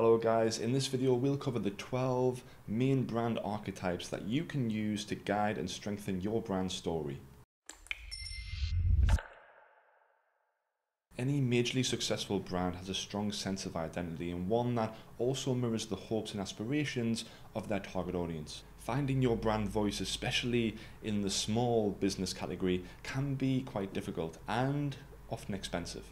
Hello guys, in this video we'll cover the 12 main brand archetypes that you can use to guide and strengthen your brand story. Any majorly successful brand has a strong sense of identity and one that also mirrors the hopes and aspirations of their target audience. Finding your brand voice, especially in the small business category, can be quite difficult and often expensive.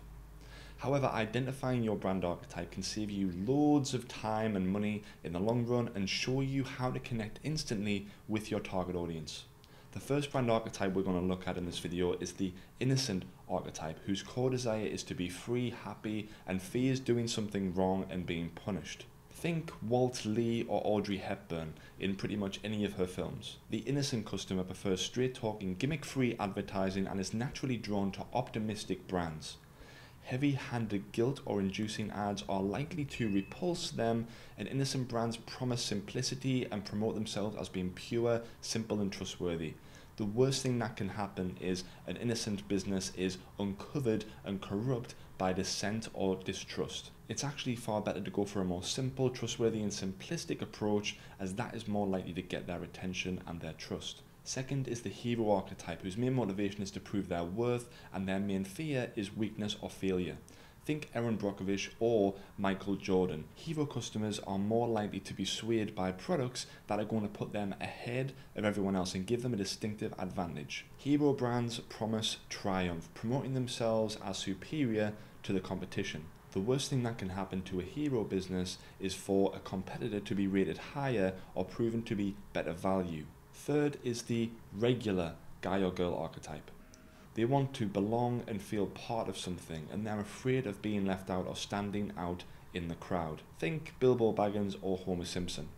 However, identifying your brand archetype can save you loads of time and money in the long run and show you how to connect instantly with your target audience. The first brand archetype we're going to look at in this video is the innocent archetype, whose core desire is to be free, happy, and fears doing something wrong and being punished. Think WALL-E or Audrey Hepburn in pretty much any of her films. The innocent customer prefers straight talking, gimmick free advertising and is naturally drawn to optimistic brands heavy-handed guilt or inducing ads are likely to repulse them and innocent brands promise simplicity and promote themselves as being pure, simple and trustworthy. The worst thing that can happen is an innocent business is uncovered and corrupt by dissent or distrust. It's actually far better to go for a more simple, trustworthy and simplistic approach as that is more likely to get their attention and their trust. Second is the hero archetype, whose main motivation is to prove their worth and their main fear is weakness or failure. Think Erin Brockovich or Michael Jordan. Hero customers are more likely to be swayed by products that are going to put them ahead of everyone else and give them a distinctive advantage. Hero brands promise triumph, promoting themselves as superior to the competition. The worst thing that can happen to a hero business is for a competitor to be rated higher or proven to be better value. Third is the regular guy or girl archetype. They want to belong and feel part of something, and they're afraid of being left out or standing out in the crowd. Think Bilbo Baggins or Homer Simpson.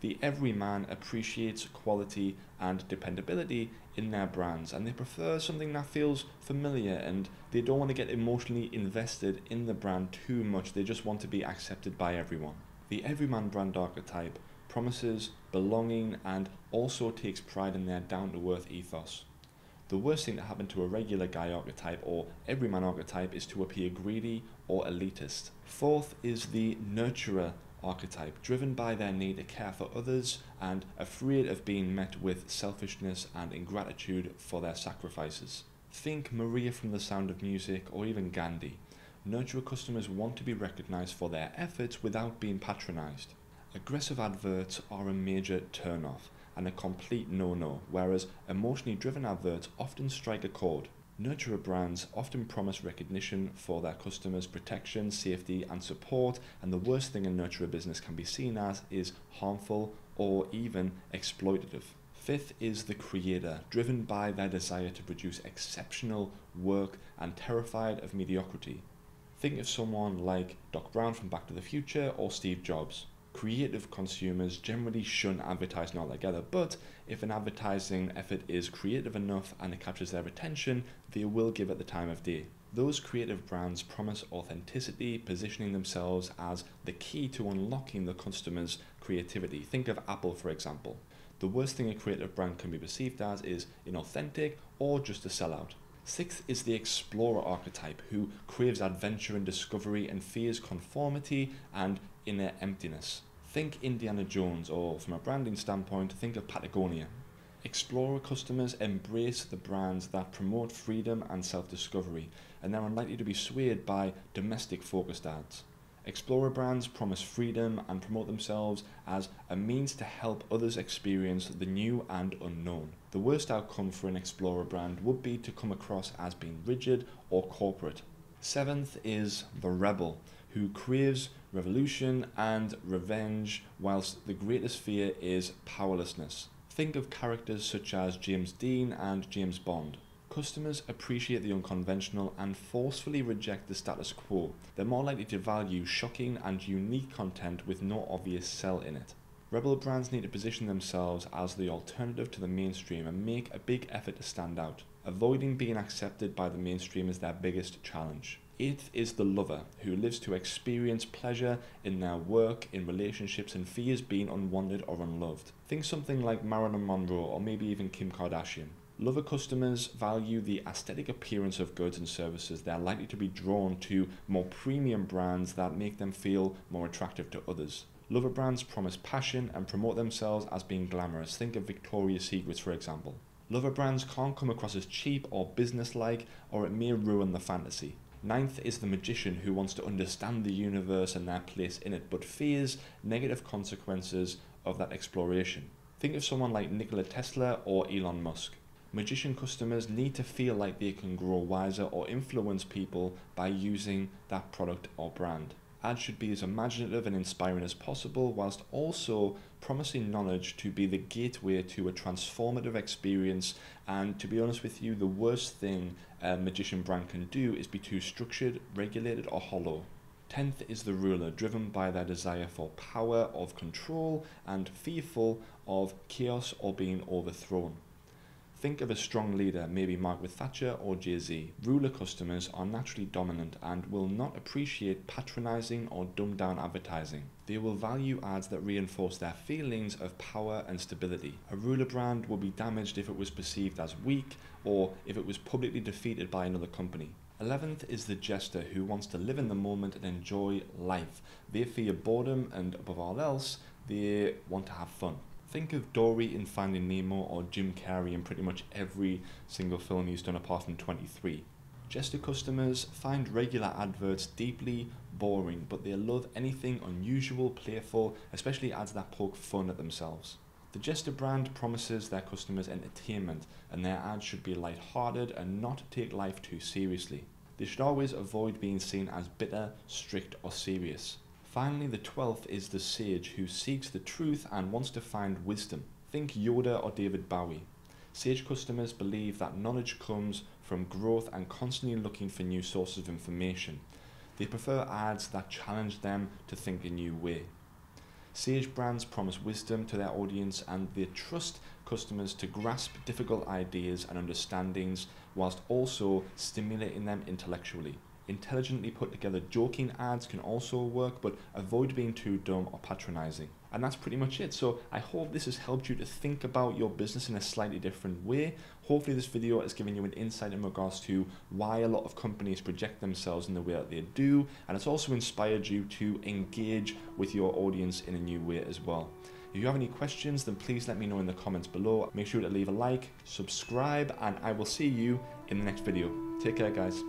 The everyman appreciates quality and dependability in their brands, and they prefer something that feels familiar and they don't want to get emotionally invested in the brand too much. They just want to be accepted by everyone. The everyman brand archetype promises belonging, and also takes pride in their down to earth ethos. The worst thing that happened to a regular guy archetype or everyman archetype is to appear greedy or elitist. Fourth is the nurturer archetype, driven by their need to care for others and afraid of being met with selfishness and ingratitude for their sacrifices. Think Maria from The Sound of Music or even Gandhi. Nurturer customers want to be recognized for their efforts without being patronized. Aggressive adverts are a major turn-off and a complete no-no, whereas emotionally driven adverts often strike a chord. Nurturer brands often promise recognition for their customers' protection, safety, and support, and the worst thing a nurturer business can be seen as is harmful or even exploitative. Fifth is the creator, driven by their desire to produce exceptional work and terrified of mediocrity. Think of someone like Doc Brown from Back to the Future or Steve Jobs creative consumers generally shun advertising altogether, but if an advertising effort is creative enough and it captures their attention, they will give it the time of day. Those creative brands promise authenticity, positioning themselves as the key to unlocking the customer's creativity. Think of Apple, for example. The worst thing a creative brand can be perceived as is inauthentic or just a sellout. Sixth is the explorer archetype, who craves adventure and discovery and fears conformity and inner emptiness. Think Indiana Jones, or from a branding standpoint, think of Patagonia. Explorer customers embrace the brands that promote freedom and self discovery, and they're unlikely to be swayed by domestic focused ads. Explorer brands promise freedom and promote themselves as a means to help others experience the new and unknown. The worst outcome for an Explorer brand would be to come across as being rigid or corporate. Seventh is the rebel, who craves revolution and revenge, whilst the greatest fear is powerlessness. Think of characters such as James Dean and James Bond. Customers appreciate the unconventional and forcefully reject the status quo. They're more likely to value shocking and unique content with no obvious sell in it. Rebel brands need to position themselves as the alternative to the mainstream and make a big effort to stand out. Avoiding being accepted by the mainstream is their biggest challenge. Eighth is the lover, who lives to experience pleasure in their work, in relationships, and fears being unwanted or unloved. Think something like Marilyn Monroe or maybe even Kim Kardashian. Lover customers value the aesthetic appearance of goods and services. They're likely to be drawn to more premium brands that make them feel more attractive to others. Lover brands promise passion and promote themselves as being glamorous. Think of Victoria's Secrets, for example. Lover brands can't come across as cheap or businesslike, or it may ruin the fantasy. Ninth is the magician who wants to understand the universe and their place in it, but fears negative consequences of that exploration. Think of someone like Nikola Tesla or Elon Musk. Magician customers need to feel like they can grow wiser or influence people by using that product or brand. Ads should be as imaginative and inspiring as possible, whilst also promising knowledge to be the gateway to a transformative experience. And to be honest with you, the worst thing a magician brand can do is be too structured, regulated, or hollow. Tenth is the ruler, driven by their desire for power of control and fearful of chaos or being overthrown. Think of a strong leader, maybe Margaret Thatcher or Jay Z. Ruler customers are naturally dominant and will not appreciate patronizing or dumbed down advertising. They will value ads that reinforce their feelings of power and stability. A ruler brand will be damaged if it was perceived as weak or if it was publicly defeated by another company. Eleventh is the jester who wants to live in the moment and enjoy life. They fear boredom and, above all else, they want to have fun. Think of Dory in Finding Nemo or Jim Carrey in pretty much every single film he's done apart from 23. Jester customers find regular adverts deeply boring, but they love anything unusual, playful, especially ads that poke fun at themselves. The Jester brand promises their customers entertainment, and their ads should be light-hearted and not take life too seriously. They should always avoid being seen as bitter, strict, or serious. Finally, the twelfth is the sage who seeks the truth and wants to find wisdom. Think Yoda or David Bowie. Sage customers believe that knowledge comes from growth and constantly looking for new sources of information. They prefer ads that challenge them to think a new way. Sage brands promise wisdom to their audience and they trust customers to grasp difficult ideas and understandings whilst also stimulating them intellectually. Intelligently put together joking ads can also work, but avoid being too dumb or patronizing. And that's pretty much it. So I hope this has helped you to think about your business in a slightly different way. Hopefully this video has given you an insight in regards to why a lot of companies project themselves in the way that they do. And it's also inspired you to engage with your audience in a new way as well. If you have any questions, then please let me know in the comments below. Make sure to leave a like, subscribe, and I will see you in the next video. Take care, guys.